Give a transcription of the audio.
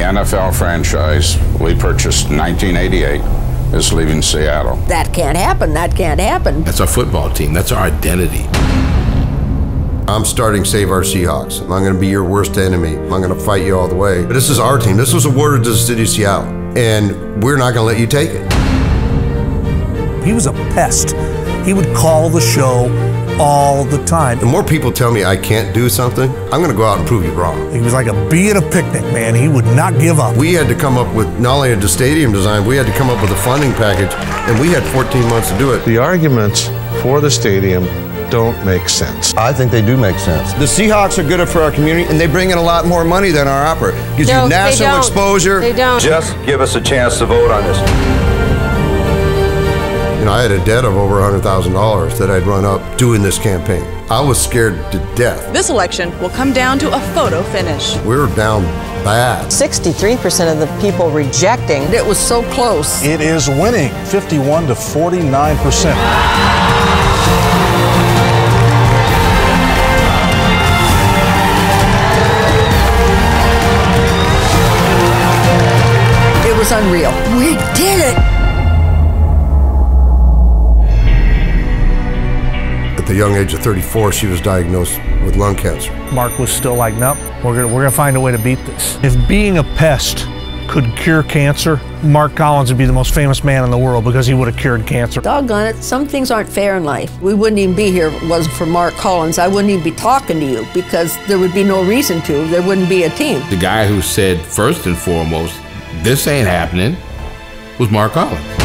NFL franchise we purchased in 1988 is leaving Seattle. That can't happen. That can't happen. That's our football team. That's our identity. I'm starting Save Our Seahawks. I'm going to be your worst enemy. I'm going to fight you all the way. But this is our team. This was awarded to the city of Seattle, and we're not going to let you take it. He was a pest. He would call the show all the time. The more people tell me I can't do something, I'm going to go out and prove you wrong. He was like a bee at a picnic, man. He would not give up. We had to come up with not only the stadium design, we had to come up with a funding package, and we had 14 months to do it. The arguments for the stadium don't make sense. I think they do make sense. The Seahawks are good for our community, and they bring in a lot more money than our opera. Gives No, you they national don't. exposure. They don't. Just give us a chance to vote on this. You know, I had a debt of over $100,000 that I'd run up doing this campaign. I was scared to death. This election will come down to a photo finish. We were down bad. 63% of the people rejecting. It was so close. It is winning 51 to 49 percent. It was unreal. We did it. The young age of 34, she was diagnosed with lung cancer. Mark was still like, nope, we're gonna we're gonna find a way to beat this. If being a pest could cure cancer, Mark Collins would be the most famous man in the world because he would have cured cancer. Doggone it, some things aren't fair in life. We wouldn't even be here if it wasn't for Mark Collins. I wouldn't even be talking to you because there would be no reason to. There wouldn't be a team. The guy who said first and foremost, this ain't happening, was Mark Collins.